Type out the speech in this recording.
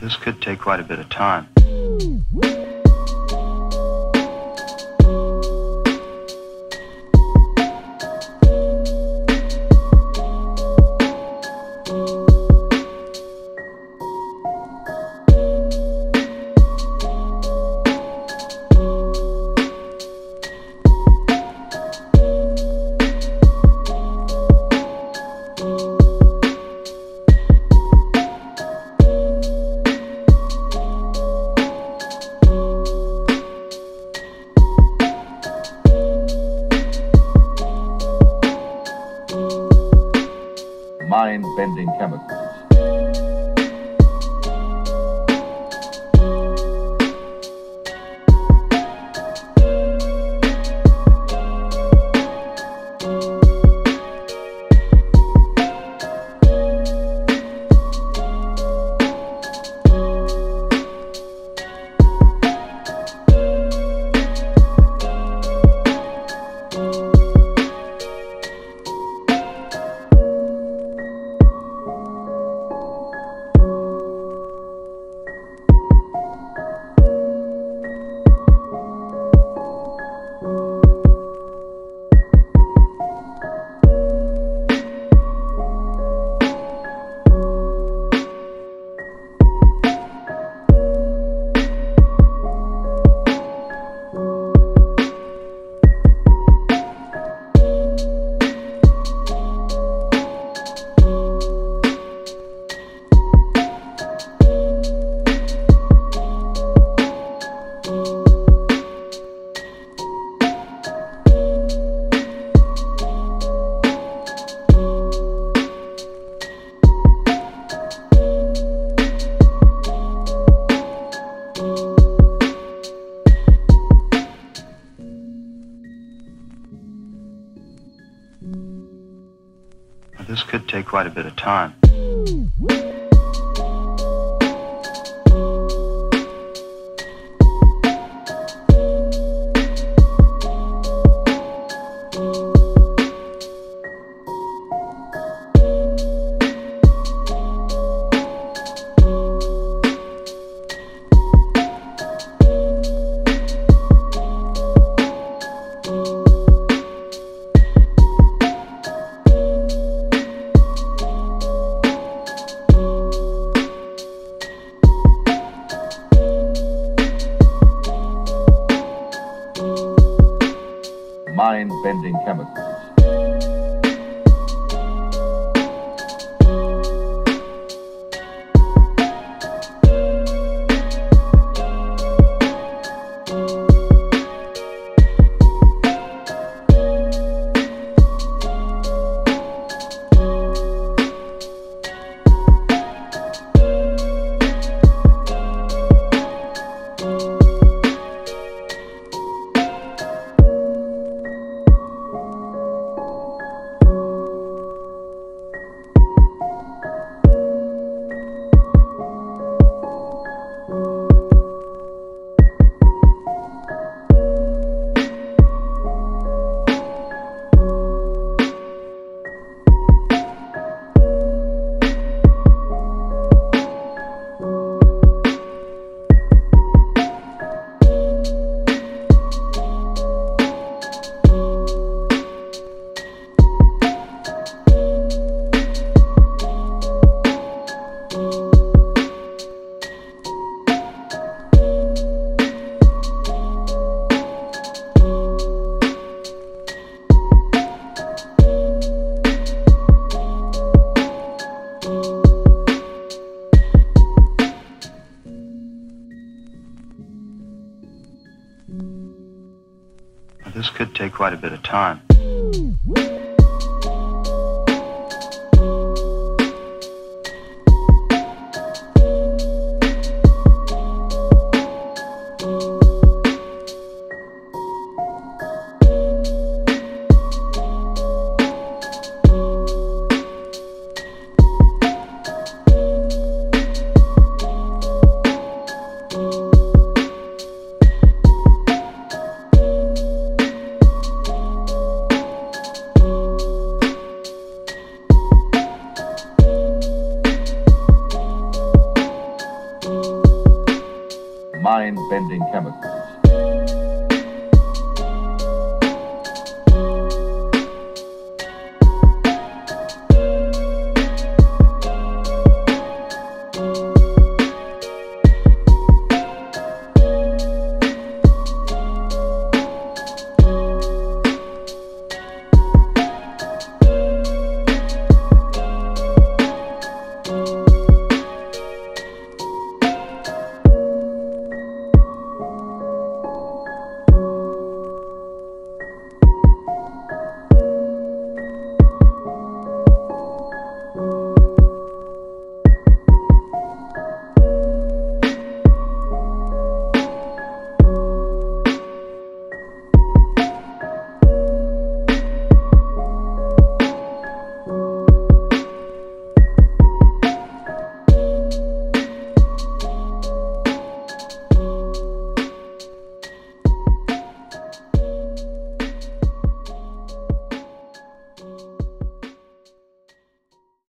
This could take quite a bit of time. Mind bending chemicals. Could take quite a bit of time. Bending chemicals. This could take quite a bit of time. Bending chemicals.